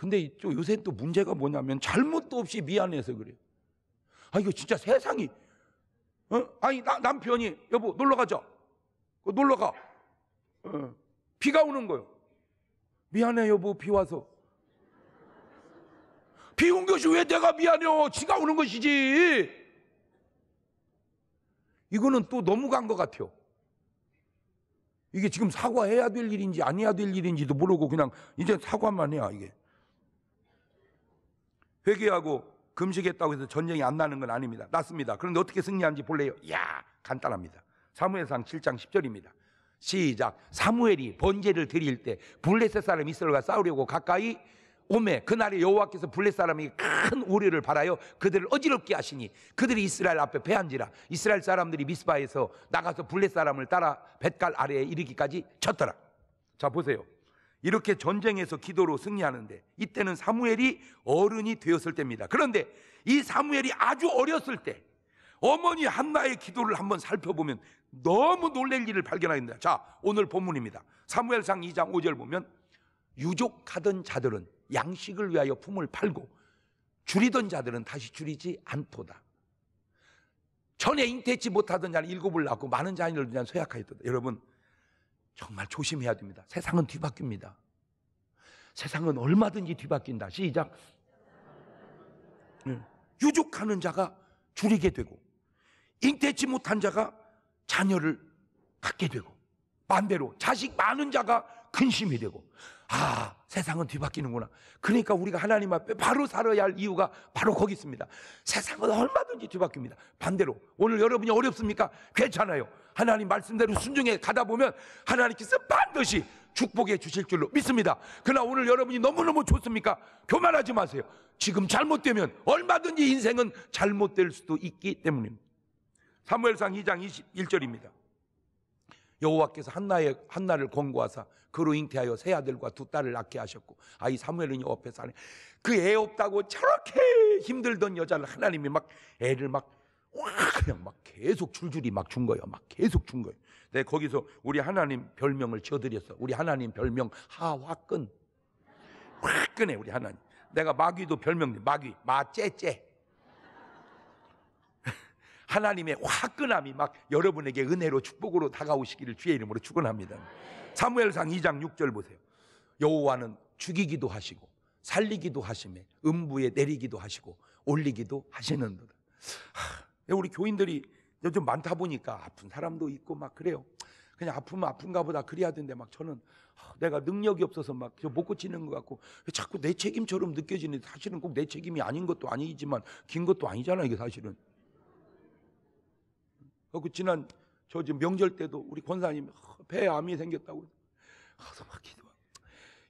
근데 또 요새 또 문제가 뭐냐면 잘못도 없이 미안해서 그래요. 아 이거 진짜 세상이 어? 아니 나, 남편이 여보 놀러 가자. 그 놀러 가. 어. 비가 오는 거요. 미안해 여보 비 와서 비 온 것이 왜 내가 미안해요 지가 오는 것이지 이거는 또 너무 간 것 같아요 이게 지금 사과해야 될 일인지 아니어야 될 일인지도 모르고 그냥 이제 사과만 해야 이게 회개하고 금식했다고 해서 전쟁이 안 나는 건 아닙니다 났습니다 그런데 어떻게 승리하는지 볼래요? 이야 간단합니다 사무엘상 7장 10절입니다 시작. 사무엘이 번제를 드릴 때 블레셋 사람 이스라엘과 싸우려고 가까이 오매 그날에 여호와께서 블레셋 사람에게 큰 우려를 바라여 그들을 어지럽게 하시니 그들이 이스라엘 앞에 패한지라 이스라엘 사람들이 미스바에서 나가서 블레셋 사람을 따라 뱃갈 아래에 이르기까지 쳤더라. 자 보세요. 이렇게 전쟁에서 기도로 승리하는데 이때는 사무엘이 어른이 되었을 때입니다. 그런데 이 사무엘이 아주 어렸을 때 어머니 한나의 기도를 한번 살펴보면 너무 놀랄 일을 발견하게 됩니다. 자, 오늘 본문입니다. 사무엘상 2장 5절 보면 유족하던 자들은 양식을 위하여 품을 팔고 줄이던 자들은 다시 줄이지 않도다. 전에 잉태치 못하던 자는 일곱을 낳고 많은 자녀를 두는 자는 쇠약하였도다. 여러분 정말 조심해야 됩니다. 세상은 뒤바뀝니다. 세상은 얼마든지 뒤바뀐다. 시작. 예. 유족하는 자가 줄이게 되고 잉태치 못한 자가 자녀를 갖게 되고 반대로 자식 많은 자가 근심이 되고 아 세상은 뒤바뀌는구나. 그러니까 우리가 하나님 앞에 바로 살아야 할 이유가 바로 거기 있습니다. 세상은 얼마든지 뒤바뀝니다. 반대로 오늘 여러분이 어렵습니까? 괜찮아요. 하나님 말씀대로 순종해 가다 보면 하나님께서 반드시 축복해 주실 줄로 믿습니다. 그러나 오늘 여러분이 너무너무 좋습니까? 교만하지 마세요. 지금 잘못되면 얼마든지 인생은 잘못될 수도 있기 때문입니다. 사무엘상 2장 21절입니다 여호와께서 한나의 한나를 권고하사 그로 잉태하여 세 아들과 두 딸을 낳게 하셨고 아이 사무엘은 여호와 앞에 사네 그애 없다고 저렇게 힘들던 여자를 하나님이 막 애를 막 와, 그냥 막 계속 줄줄이 막 준 거예요. 막 계속 준 거예요. 네, 거기서 우리 하나님 별명을 지어드렸어. 우리 하나님 별명 하화끈. 화끈해 우리 하나님. 내가 마귀도 별명 마귀 마째째. 하나님의 화끈함이 막 여러분에게 은혜로 축복으로 다가오시기를 주의 이름으로 축원합니다. 사무엘상 2장 6절 보세요. 여호와는 죽이기도 하시고 살리기도 하시며 음부에 내리기도 하시고 올리기도 하시는도다. 하, 우리 교인들이 요즘 많다 보니까 아픈 사람도 있고 막 그래요. 그냥 아프면 아픈가 보다 되는데 막 저는 하, 내가 능력이 없어서 막 못 고치는 것 같고 자꾸 내 책임처럼 느껴지는데 사실은 꼭 내 책임이 아닌 것도 아니지만 긴 것도 아니잖아 이게 사실은. 그 지난 저 지금 명절 때도 우리 권사님 배에 암이 생겼다고 가서 막 기도하고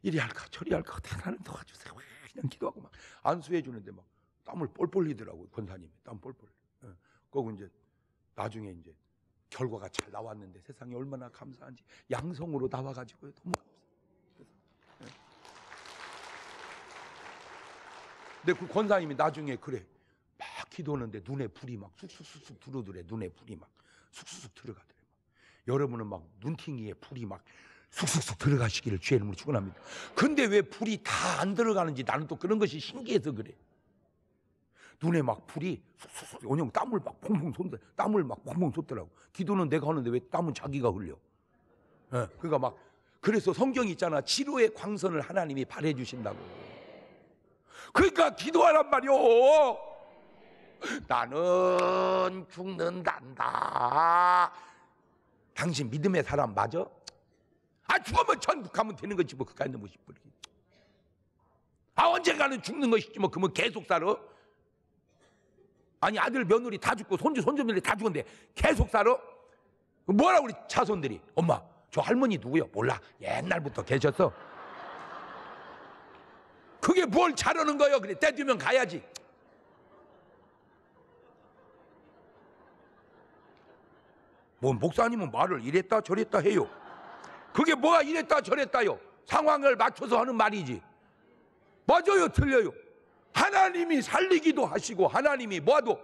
이리 할까 저리 할까 하나님 도와주세요. 그냥 기도하고 막 안수해 주는데 막 땀을 뻘뻘 흘리더라고요 권사님이. 땀 뻘뻘. 예. 그거 이제 나중에 이제 결과가 잘 나왔는데 세상에 얼마나 감사한지 양성으로 나와가지고요 너무 감사해요. 예. 근데 그 권사님이 나중에 그래. 막 기도하는데 눈에 불이 막 쑥쑥쑥쑥 들어오더래 눈에 불이 막. 쑥쑥쑥 들어가더래. 막. 여러분은 막 눈팅이에 불이 막 쑥쑥쑥 들어가시기를 주의 이름으로 축원합니다. 근데 왜 불이 다 안 들어가는지 나는 또 그런 것이 신기해서 그래. 눈에 막 불이 쑥쑥쑥 왜냐면 땀을 막 퐁퐁 쏟더 땀을 막 퐁퐁 쏟더라고. 기도는 내가 하는데 왜 땀은 자기가 흘려? 예, 그러니까 막 그래서 성경이 있잖아. 치료의 광선을 하나님이 발해 주신다고. 그러니까 기도하란 말이오 나는 죽는단다. 당신 믿음의 사람 맞아? 아 죽으면 천국 가면 되는 거지 뭐 그까지 너무 싶으리. 아 언젠가는 죽는 것이지 뭐 그러면 계속 살아? 아니 아들 며느리 다 죽고 손주 손주들이 다 죽었는데 계속 살아? 뭐라 우리 자손들이 엄마 저 할머니 누구요? 몰라 옛날부터 계셨어. 그게 뭘 잘하는 거요? 그래 때 되면 가야지. 뭐 목사님은 말을 이랬다 저랬다 해요. 그게 뭐가 이랬다 저랬다요? 상황을 맞춰서 하는 말이지. 맞아요, 틀려요. 하나님이 살리기도 하시고 하나님이 뭐하도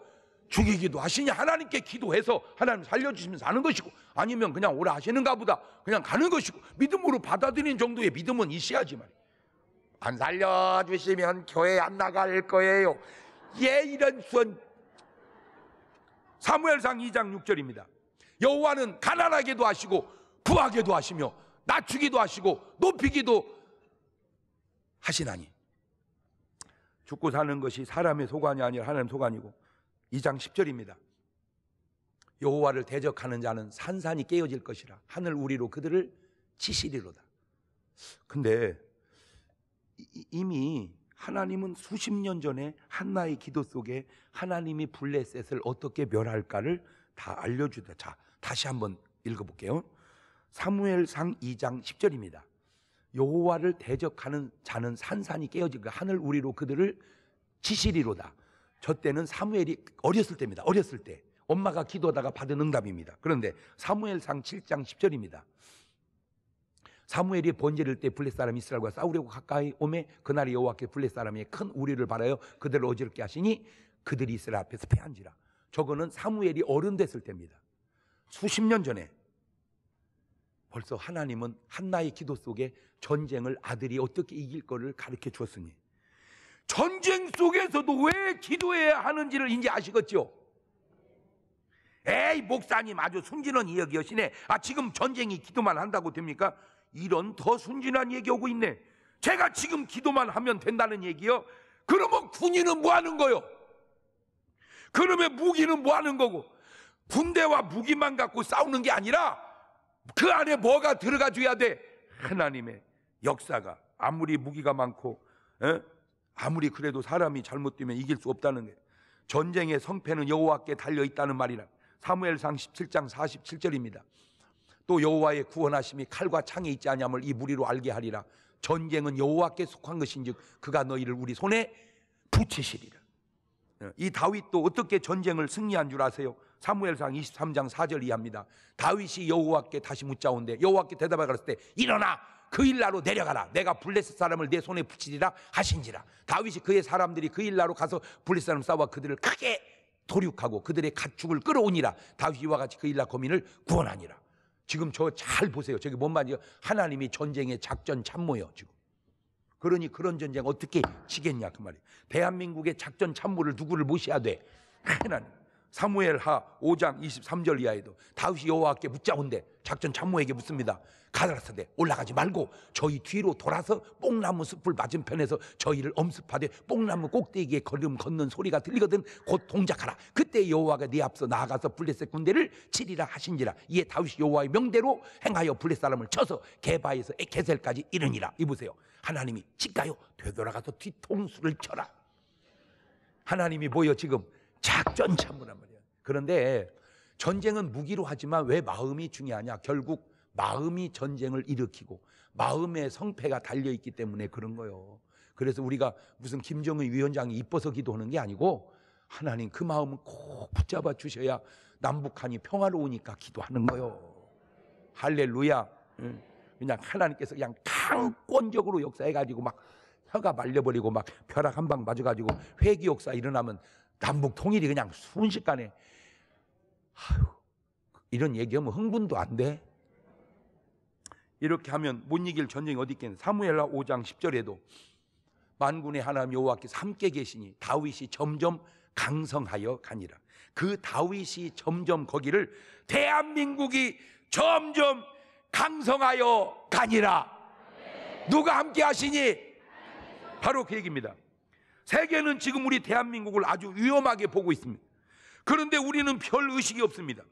죽이기도 하시니 하나님께 기도해서 하나님 살려주시면 사는 것이고 아니면 그냥 오라 하시는가 보다 그냥 가는 것이고 믿음으로 받아들이는 정도의 믿음은 있어야지 말이에요. 안 살려주시면 교회 안 나갈 거예요. 예, 이런 수원 사무엘상 2장 6절입니다. 여호와는 가난하게도 하시고 부하게도 하시며 낮추기도 하시고 높이기도 하시나니 죽고 사는 것이 사람의 소관이 아니라 하나님 소관이고 2장 10절입니다. 여호와를 대적하는 자는 산산이 깨어질 것이라 하늘 우리로 그들을 치시리로다. 근데 이미 하나님은 수십 년 전에 한나의 기도 속에 하나님이 블레셋을 어떻게 멸할까를 다 알려주다. 자, 다시 한번 읽어볼게요. 사무엘상 2장 10절입니다. 여호와를 대적하는 자는 산산이 깨어지고 하늘 우리로 그들을 치시리로다. 저 때는 사무엘이 어렸을 때입니다. 어렸을 때 엄마가 기도하다가 받은 응답입니다. 그런데 사무엘상 7장 10절입니다. 사무엘이 번제를 때 블레 사람 이 스라엘과 싸우려고 가까이 오매 그날에 여호와께 블레 사람의 큰 우리를 바라여 그들을 어지럽게 하시니 그들이 이스라엘 앞에서 패한지라. 저거는 사무엘이 어른 됐을 때입니다. 수십 년 전에 벌써 하나님은 한나의 기도 속에 전쟁을 아들이 어떻게 이길 거를 가르쳐 주었으니 전쟁 속에서도 왜 기도해야 하는지를 이제 아시겠죠? 에이 목사님 아주 순진한 이야기여시네. 아 지금 전쟁이 기도만 한다고 됩니까? 이런 더 순진한 얘기하고 있네. 제가 지금 기도만 하면 된다는 얘기요? 그러면 군인은 뭐 하는 거요? 그러면 무기는 뭐 하는 거고? 군대와 무기만 갖고 싸우는 게 아니라 그 안에 뭐가 들어가 줘야 돼? 하나님의 역사가 아무리 무기가 많고 에? 아무리 그래도 사람이 잘못되면 이길 수 없다는 게 전쟁의 성패는 여호와께 달려 있다는 말이라 사무엘상 17장 47절입니다. 또 여호와의 구원하심이 칼과 창에 있지 아니함을 이 무리로 알게 하리라. 전쟁은 여호와께 속한 것인즉 그가 너희를 우리 손에 붙이시리라. 어, 이 다윗도 어떻게 전쟁을 승리한 줄 아세요? 사무엘상 23장 4절 이하입니다. 다윗이 여호와께 다시 묻자온데 여호와께 대답하여 가랐을 때 일어나 그 일나로 내려가라. 내가 블레셋 사람을 내 손에 붙이리라 하신지라. 다윗이 그의 사람들이 그 일나로 가서 블레셋 사람 싸워 그들을 크게 도륙하고 그들의 가축을 끌어오니라. 다윗과 같이 그 일나 거민을 구원하니라. 지금 저 잘 보세요. 저기 뭔 말이요? 하나님이 전쟁의 작전 참모예요. 지금. 그러니 그런 전쟁 어떻게 치겠냐 그 말이에요. 대한민국의 작전 참모를 누구를 모셔야 돼? 하나님. 사무엘하 5장 23절 이하에도 다윗이 여호와께 묻자온데 작전 참모에게 묻습니다. 가라사대 올라가지 말고 저희 뒤로 돌아서 뽕나무 숲을 맞은편에서 저희를 엄습하되 뽕나무 꼭대기에 걸음 걷는 소리가 들리거든 곧 동작하라. 그때 여호와가 네 앞서 나아가서 블레셋 군대를 치리라 하신지라. 이에 다윗이 여호와의 명대로 행하여 블레셋 사람을 쳐서 게바에서 에케셀까지 이르니라. 이보세요. 하나님이 치가요 되돌아가서 뒤통수를 쳐라. 하나님이 뭐요 지금 작전 말이야. 그런데 전쟁은 무기로 하지만 왜 마음이 중요하냐? 결국 마음이 전쟁을 일으키고 마음의 성패가 달려 있기 때문에 그런 거요. 그래서 우리가 무슨 김정은 위원장이 이뻐서 기도하는 게 아니고 하나님 그 마음은 꼭 붙잡아 주셔야 남북한이 평화로우니까 기도하는 거요. 할렐루야. 응. 그냥 하나님께서 그냥 강권적으로 역사해가지고 막 혀가 말려버리고 막 벼락 한 방 맞아가지고 회기 역사 일어나면 남북 통일이 그냥 순식간에 아유, 이런 얘기하면 흥분도 안 돼. 이렇게 하면 못 이길 전쟁이 어디 있겠냐. 사무엘라 5장 10절에도 만군의 하나님 여호와께서 함께 계시니 다윗이 점점 강성하여 가니라. 그 다윗이 점점 거기를 대한민국이 점점 강성하여 가니라. 누가 함께 하시니? 바로 그 얘기입니다. 세계는 지금 우리 대한민국을 아주 위험하게 보고 있습니다. 그런데 우리는 별 의식이 없습니다.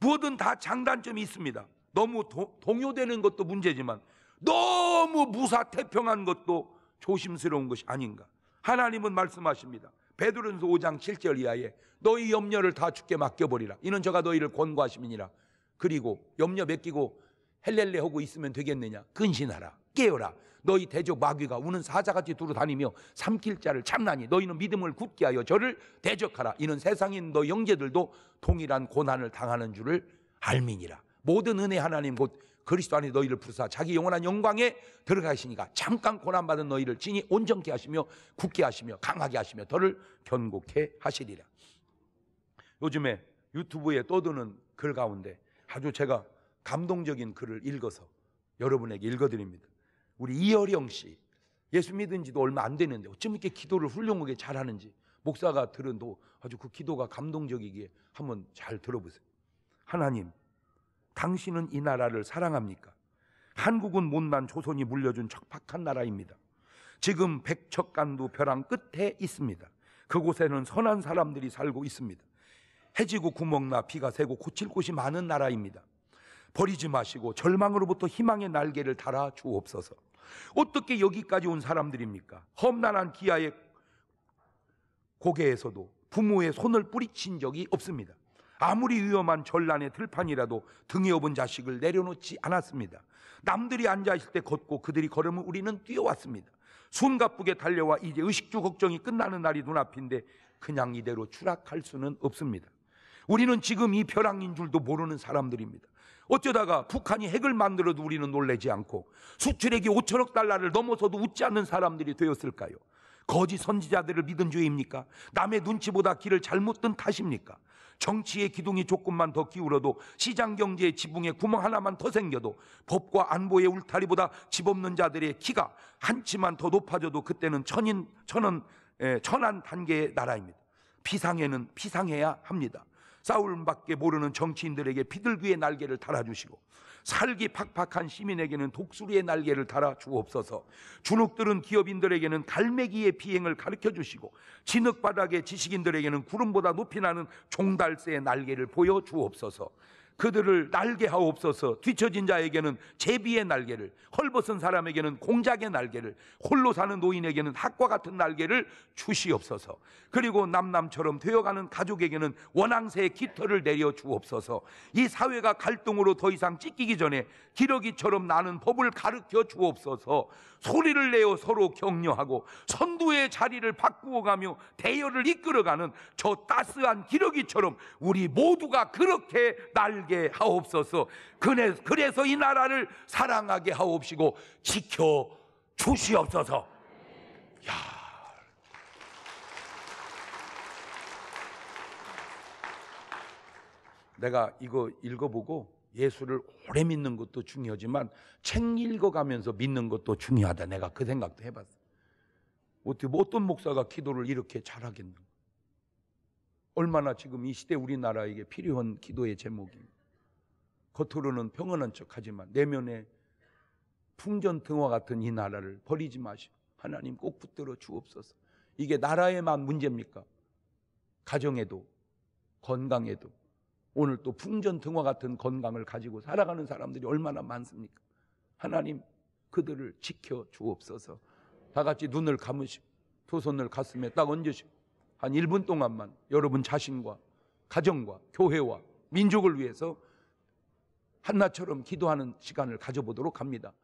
무엇든 다 장단점이 있습니다. 너무 도, 동요되는 것도 문제지만 너무 무사태평한 것도 조심스러운 것이 아닌가. 하나님은 말씀하십니다. 베드로전서 5장 7절 이하에 너희 염려를 다 죽게 맡겨버리라. 이는 저가 너희를 권고하심이니라. 그리고 염려 맡기고 헬렐레 하고 있으면 되겠느냐? 근신하라. 깨어라. 너희 대적 마귀가 우는 사자같이 두루 다니며 삼킬 자를 참나니 너희는 믿음을 굳게 하여 저를 대적하라. 이는 세상인 너 형제들도 동일한 고난을 당하는 줄을 알미니라. 모든 은혜 하나님 곧 그리스도 안에 너희를 부르사 자기 영원한 영광에 들어가시니까 잠깐 고난 받은 너희를 진히 온전케 하시며 굳게 하시며 강하게 하시며 더를 견고케 하시리라. 요즘에 유튜브에 떠드는 글 가운데 아주 제가 감동적인 글을 읽어서 여러분에게 읽어드립니다. 우리 이어령 씨 예수 믿은 지도 얼마 안 되는데 어쩜 이렇게 기도를 훌륭하게 잘하는지 목사가 들은 도 아주 그 기도가 감동적이기에 한번 잘 들어보세요. 하나님, 당신은 이 나라를 사랑합니까? 한국은 못난 조선이 물려준 척박한 나라입니다. 지금 백척간도 벼랑 끝에 있습니다. 그곳에는 선한 사람들이 살고 있습니다. 해지고 구멍나 비가 새고 고칠 곳이 많은 나라입니다. 버리지 마시고 절망으로부터 희망의 날개를 달아 주옵소서. 어떻게 여기까지 온 사람들입니까? 험난한 기아의 고개에서도 부모의 손을 뿌리친 적이 없습니다. 아무리 위험한 전란의 들판이라도 등에 업은 자식을 내려놓지 않았습니다. 남들이 앉아 있을 때 걷고 그들이 걸으면 우리는 뛰어왔습니다. 숨가쁘게 달려와 이제 의식주 걱정이 끝나는 날이 눈앞인데 그냥 이대로 추락할 수는 없습니다. 우리는 지금 이 벼랑인 줄도 모르는 사람들입니다. 어쩌다가 북한이 핵을 만들어도 우리는 놀래지 않고 수출액이 5천억 달러를 넘어서도 웃지 않는 사람들이 되었을까요? 거짓 선지자들을 믿은 죄입니까? 남의 눈치보다 길을 잘못 든 탓입니까? 정치의 기둥이 조금만 더 기울어도 시장 경제의 지붕에 구멍 하나만 더 생겨도 법과 안보의 울타리보다 집 없는 자들의 키가 한 치만 더 높아져도 그때는 천인 천원 에, 천한 단계의 나라입니다. 비상에는 비상해야 합니다. 싸움밖에 모르는 정치인들에게 비둘기의 날개를 달아주시고 살기 팍팍한 시민에게는 독수리의 날개를 달아 주옵소서. 주눅들은 기업인들에게는 갈매기의 비행을 가르쳐 주시고 진흙바닥의 지식인들에게는 구름보다 높이 나는 종달새의 날개를 보여 주옵소서. 그들을 날개 하옵소서. 뒤처진 자에게는 제비의 날개를, 헐벗은 사람에게는 공작의 날개를, 홀로 사는 노인에게는 학과 같은 날개를 주시옵소서. 그리고 남남처럼 되어가는 가족에게는 원앙새의 깃털을 내려 주옵소서. 이 사회가 갈등으로 더 이상 찢기기 전에 기러기처럼 나는 법을 가르쳐 주옵소서. 소리를 내어 서로 격려하고 선두의 자리를 바꾸어가며 대열을 이끌어가는 저 따스한 기러기처럼 우리 모두가 그렇게 날게 하옵소서. 그래- 그래서 이 나라를 사랑하게 하옵시고 지켜 주시옵소서. 야. 내가 이거 읽어보고 예수를 오래 믿는 것도 중요하지만 책 읽어가면서 믿는 것도 중요하다. 내가 그 생각도 해봤어. 어떻게 뭐 어떤 목사가 기도를 이렇게 잘하겠는가? 얼마나 지금 이 시대 우리나라에게 필요한 기도의 제목이 겉으로는 평온한 척 하지만 내면에 풍전등화 같은 이 나라를 버리지 마시고 하나님 꼭 붙들어 주옵소서. 이게 나라에만 문제입니까? 가정에도 건강에도 오늘 또 풍전등화 같은 건강을 가지고 살아가는 사람들이 얼마나 많습니까? 하나님 그들을 지켜 주옵소서. 다 같이 눈을 감으시고 두 손을 가슴에 딱 얹으시고 한 1분 동안만 여러분 자신과 가정과 교회와 민족을 위해서 한나처럼 기도하는 시간을 가져보도록 합니다.